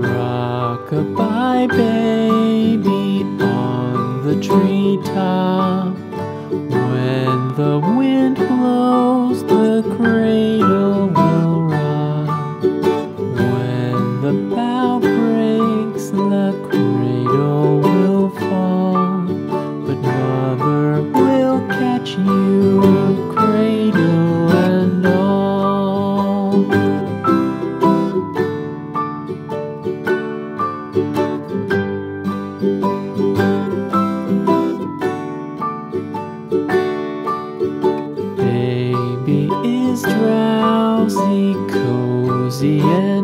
Rockabye baby on the tree top. when the wind blows. drowsy, cozy, and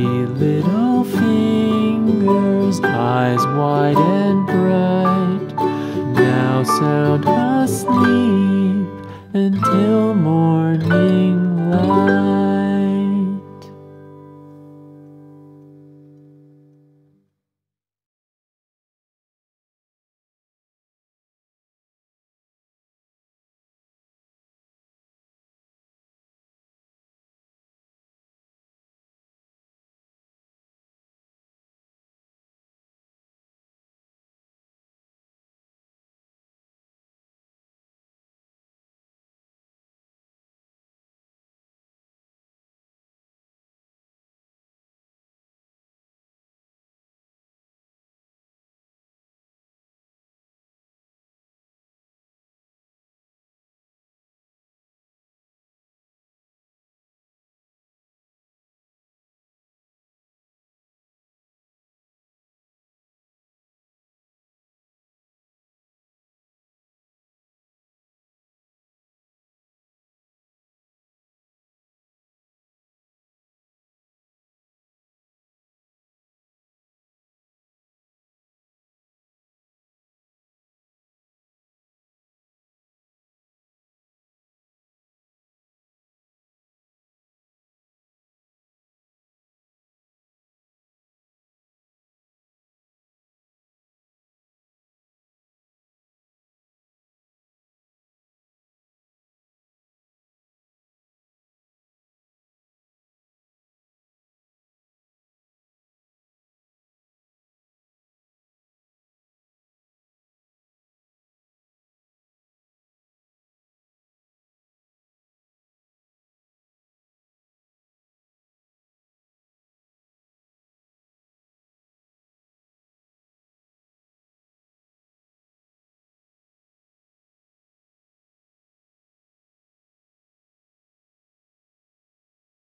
little fingers, eyes wide and bright, now sound asleep until morning light.